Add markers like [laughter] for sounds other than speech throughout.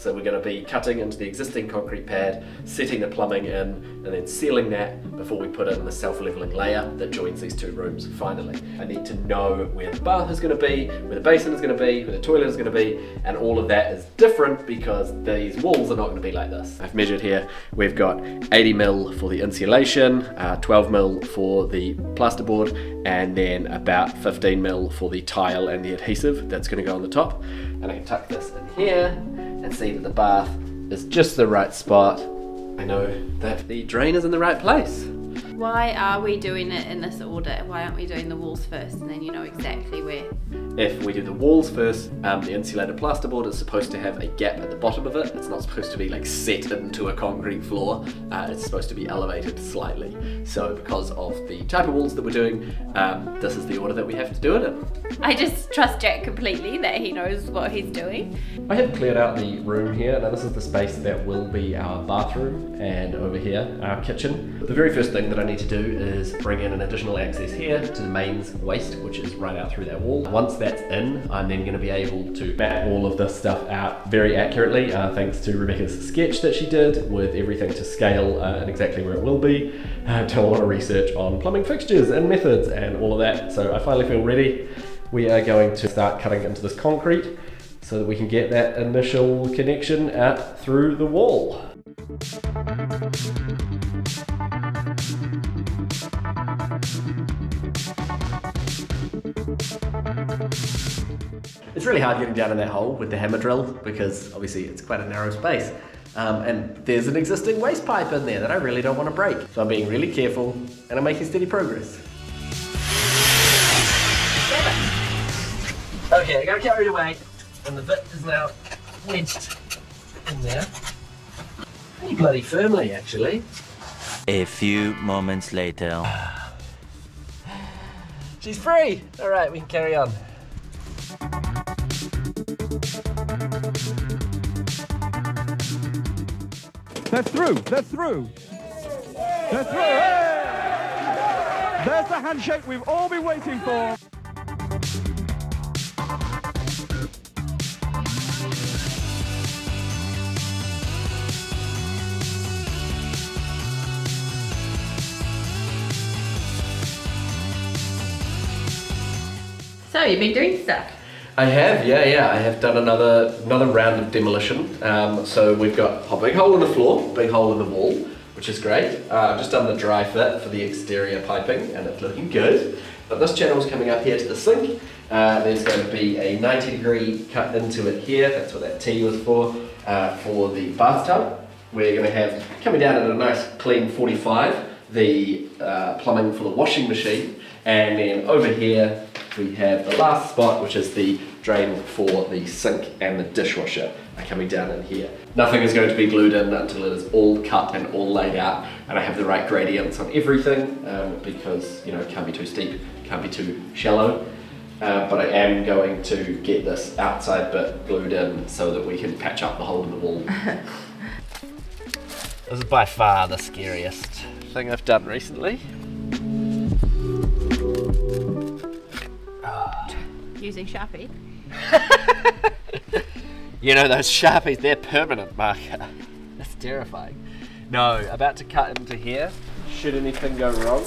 So we're going to be cutting into the existing concrete pad, setting the plumbing in, and then sealing that before we put in the self-leveling layer that joins these two rooms finally. I need to know where the bath is going to be, where the basin is going to be, where the toilet is going to be, and all of that is different because these walls are not going to be like this. I've measured here, we've got 80 mil for the insulation, uh, 12 mil for the plasterboard, and then about 15 mil for the tile and the adhesive that's going to go on the top. And I can tuck this in here and see that the bath is just the right spot. I know that the drain is in the right place. Why are we doing it in this order? Why aren't we doing the walls first and then you know exactly where? If we do the walls first, um, the insulated plasterboard is supposed to have a gap at the bottom of it. It's not supposed to be like set into a concrete floor. Uh, it's supposed to be elevated slightly. So because of the type of walls that we're doing, um, this is the order that we have to do it in. I just trust Jack completely that he knows what he's doing. I have cleared out the room here. Now this is the space that will be our bathroom and over here our kitchen. The very first thing that I need to do is bring in an additional access here to the mains waste, which is right out through that wall. Once in, I'm then going to be able to map all of this stuff out very accurately, uh, thanks to Rebecca's sketch that she did with everything to scale uh, and exactly where it will be. I've done a lot of research on plumbing fixtures and methods and all of that, so I finally feel ready. We are going to start cutting into this concrete so that we can get that initial connection out through the wall. It's really hard getting down in that hole with the hammer drill because obviously it's quite a narrow space. Um, and there's an existing waste pipe in there that I really don't want to break. So I'm being really careful and I'm making steady progress. Okay, I got carried away and the bit is now wedged in there. Pretty bloody firmly actually. A few moments later. She's free! Alright, we can carry on. They're through. They're through. They're through. Hey! There's the handshake we've all been waiting for. So you've been doing stuff. I have, yeah, yeah. I have done another another round of demolition. Um, so we've got a big hole in the floor, big hole in the wall, which is great. Uh, I've just done the dry fit for the exterior piping, and it's looking good. But this channel is coming up here to the sink. Uh, there's going to be a 90 degree cut into it here. That's what that T was for. Uh, for the bathtub, we're going to have coming down at a nice clean 45 the uh, plumbing for the washing machine, and then over here we have the last spot, which is the drain for the sink and the dishwasher are coming down in here. Nothing is going to be glued in until it is all cut and all laid out and I have the right gradients on everything um, because you know it can't be too steep, can't be too shallow. Uh, but I am going to get this outside bit glued in so that we can patch up the hole in the wall. [laughs] this is by far the scariest thing I've done recently. Using Sharpie. [laughs] You know those Sharpies, they're permanent marker. [laughs] That's terrifying. No, about to cut into here. Should anything go wrong,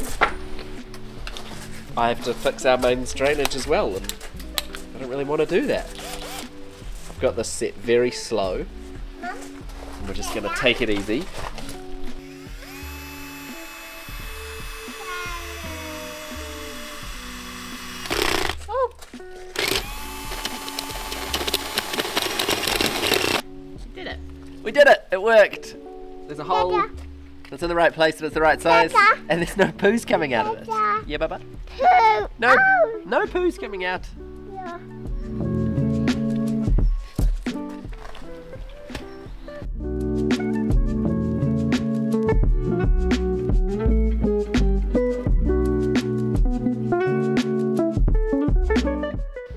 I have to fix our mains drainage as well, and I don't really want to do that. I've got this set very slow. And we're just going to take it easy. It's in the right place and it's the right size. And there's no poos coming out of it. Yeah, Baba? Poo. No, Oh. no poos coming out. Yeah.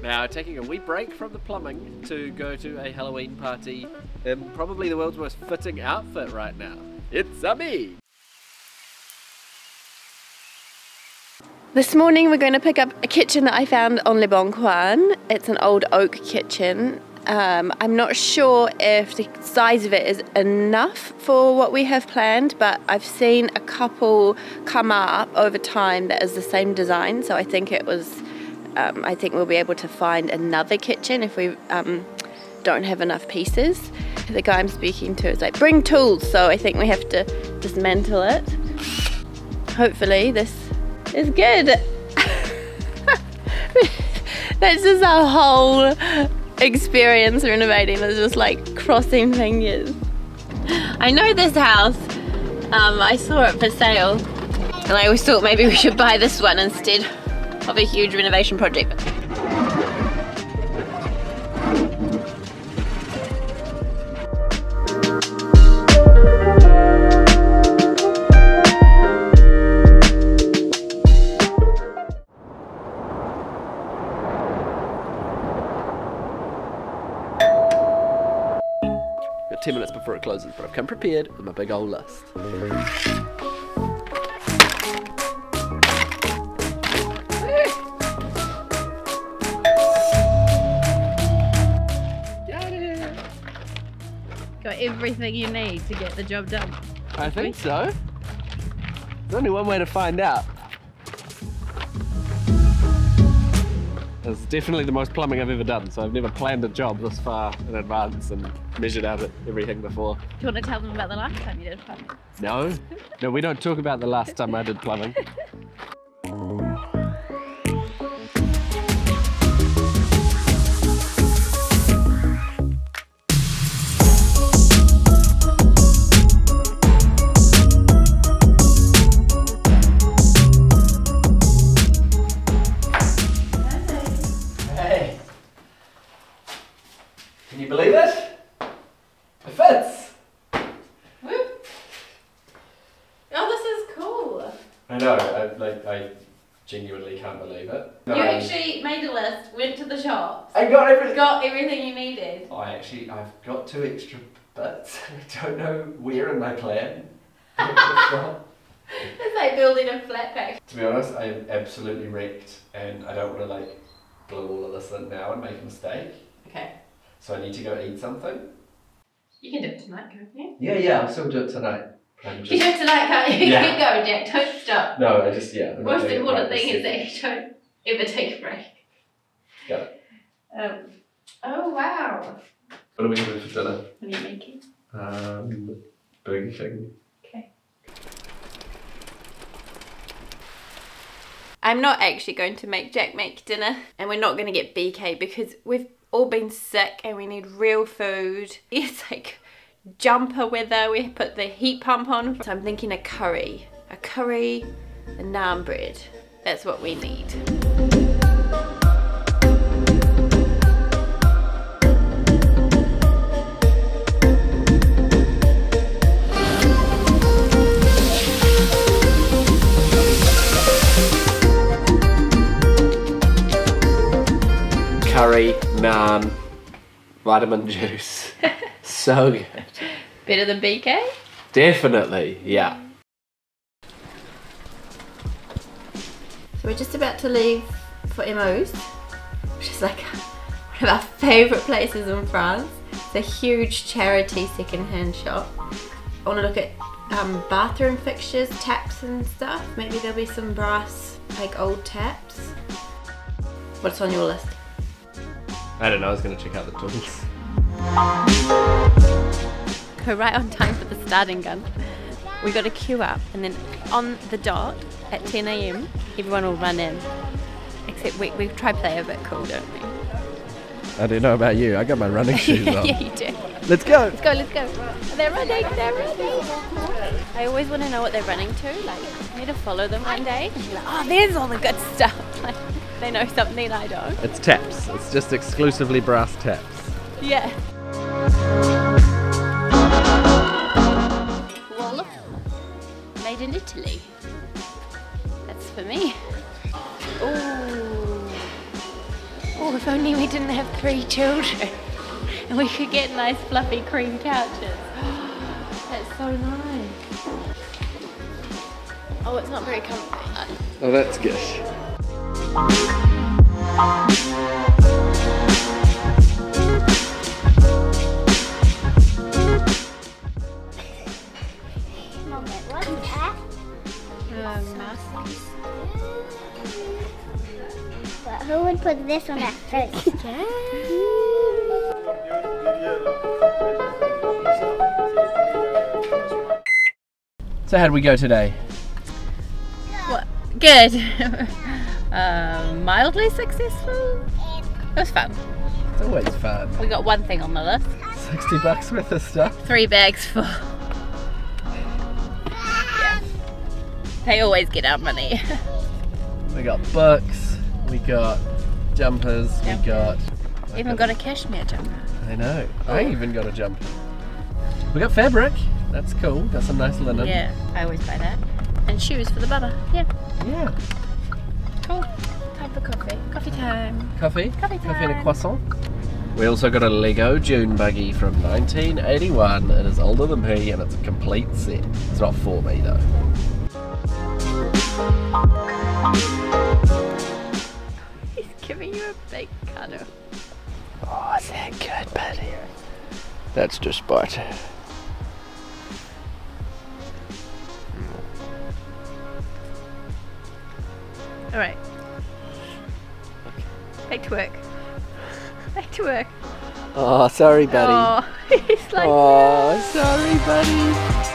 Now, taking a wee break from the plumbing to go to a Halloween party in probably the world's most fitting outfit right now. It's a me! This morning we're going to pick up a kitchen that I found on Le Bon Coin. It's an old oak kitchen. Um, I'm not sure if the size of it is enough for what we have planned, but I've seen a couple come up over time that is the same design. So I think it was. Um, I think we'll be able to find another kitchen if we um, don't have enough pieces. The guy I'm speaking to is like, bring tools. So I think we have to dismantle it. Hopefully, this is good. [laughs] This is our whole experience renovating. It's just like crossing fingers. I know this house. Um, I saw it for sale, and I always thought maybe we should buy this one instead of a huge renovation project. Got 10 minutes before it closes, but I've come prepared with my big old list. Got everything you need to get the job done. I think so. There's only one way to find out. It's definitely the most plumbing I've ever done, so I've never planned a job this far in advance and measured out everything before. Do you want to tell them about the last time you did plumbing? No, no, we don't talk about the last time I did plumbing. [laughs] I know. I like. I genuinely can't believe it. You um, actually made a list, went to the shops, I got everything. got everything you needed. I actually, I've got two extra bits. [laughs] I don't know where in my plan. [laughs] It's like building a flat pack. to be honest, I am absolutely wrecked, and I don't want to like blow all of this in now and make a mistake. Okay. So I need to go eat something. You can do it tonight, can't you? Yeah, yeah. I'll still do it tonight. But I'm You just do it tonight, can't you? Yeah. Keep going, Jack. Don't stop. no. I just yeah. I'm Most important thing is that you don't ever take a break. Got it. Um, oh wow. What are we doing for dinner? What are you making? Um, Burger King. Okay. I'm not actually going to make Jack make dinner, and we're not going to get BK because we've all been sick and we need real food. [laughs] It's like jumper weather. We put the heat pump on. So I'm thinking a curry, a curry, a naan bread. That's what we need. Curry, naan, vitamin juice. [laughs] so good. Better than BK? Definitely, yeah. So we're just about to leave for Emmaus, which is like [laughs] one of our favourite places in France. It's a huge charity second-hand shop. I want to look at um, bathroom fixtures, taps and stuff. Maybe there'll be some brass, like old taps. What's on your list? I don't know. I was gonna check out the tools. [laughs] Go right on time for the starting gun. We got to queue up, and then on the dot at 10 a.m., everyone will run in. Except we, we try play a bit cool, don't we? I don't know about you. I got my running [laughs] shoes on. yeah, you do. Let's go. Let's go, let's go. They're running, they're running. I always want to know what they're running to. Like, I need to follow them one day and be like, oh, there's all the good stuff. [laughs] Like, they know something I don't. It's taps. It's just exclusively brass taps. Yeah. Made in Italy. That's for me. Ooh. Oh, if only we didn't have three children. [laughs] And we could get nice fluffy cream couches. [gasps] That's so nice. Oh, it's not very comfy. Oh, that's good. This one at first. [laughs] So how'd we go today? What? Good. [laughs] uh, mildly successful. It was fun. It's always fun. We got one thing on the list. 60 bucks worth of stuff. Three bags full. yeah. They always get our money. [laughs] We got books, we got jumpers, we got. Even got a cashmere jumper. I know. I even got a jumper. We got fabric. That's cool. Got some nice linen. Yeah, I always buy that. And shoes for the bubba. Yeah. Yeah. Cool. Time for coffee. Coffee time. Coffee. Coffee Coffee and a croissant. We also got a Lego dune buggy from 1981. It is older than me and it's a complete set. It's not for me though. Giving you a big cuddle. Oh, is that good, buddy? That's just spot. All right. Back to work. Back to work. Oh, sorry, buddy. Oh, [laughs] he's like, Oh, sorry, buddy.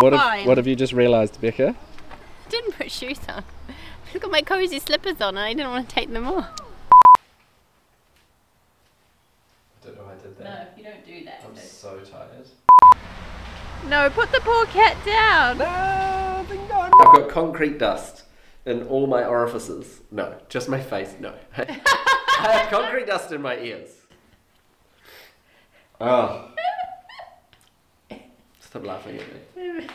What have, what have you just realised, Becca? I didn't put shoes on. [laughs] I've got my cozy slippers on and I didn't want to take them off. I don't know why I did that. No, you don't do that. I'm do. so tired. No, put the poor cat down. No, I've got concrete dust in all my orifices. No, just my face. No. [laughs] I have concrete dust in my ears. Oh. Stop laughing at me.